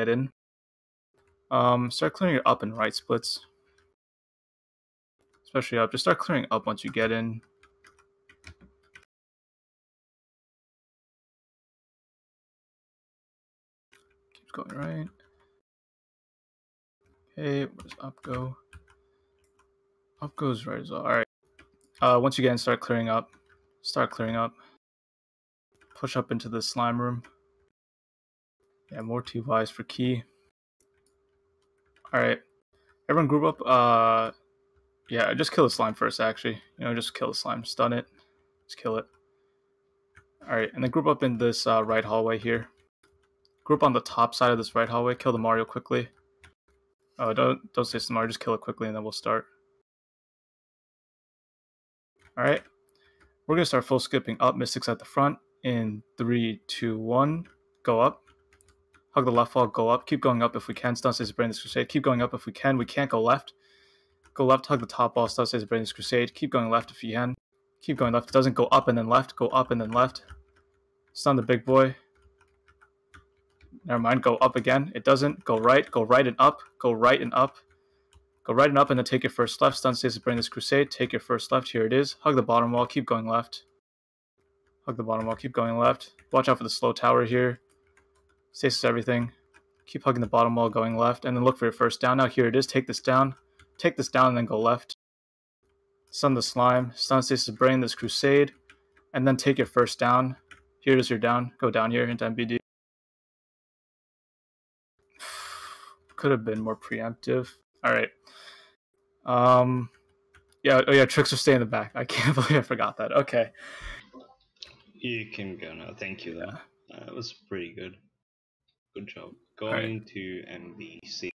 get in. Um, start clearing your up and right splits. Especially up. Just start clearing up once you get in. Keeps going right. Okay, where does up go? Up goes right as well. Alright. Uh, once you get in, start clearing up. Start clearing up. Push up into the slime room. Yeah, more T-Ys for key. Alright. Everyone group up. Uh, yeah, just kill the slime first, actually. You know, just kill the slime. Stun it. Just kill it. Alright, and then group up in this uh, right hallway here. Group on the top side of this right hallway. Kill the Mario quickly. Oh, don't, don't say Mario. Just kill it quickly, and then we'll start. Alright. We're going to start full skipping up. Mystics at the front. In three, two, one. Go up. Hug the left wall, go up. Keep going up if we can. Stun stays Brandon's Crusade. Keep going up if we can. We can't go left. Go left, hug the top wall. Stun stays Brandon's Crusade. Keep going left if you can. Keep going left. It doesn't go up and then left. Go up and then left. Stun the big boy. Never mind. Go up again. It doesn't. Go right. Go right and up. Go right and up. Go right and up and then take your first left. Stun stays Brandon's Crusade. Take your first left. Here it is. Hug the bottom wall. Keep going left. Hug the bottom wall. Keep going left. Watch out for the slow tower here. Stasis everything. Keep hugging the bottom wall going left, and then look for your first down. Now here it is. Take this down. Take this down and then go left. Stun the slime. Stun stasis brain this crusade. And then take your first down. Here is your down. Go down here into MBD. Could have been more preemptive. Alright. Um yeah, oh yeah, tricks will stay in the back. I can't believe I forgot that. Okay. You can go now. Thank you. Though. Yeah. It was pretty good. Good job. Going Alright. to MVC.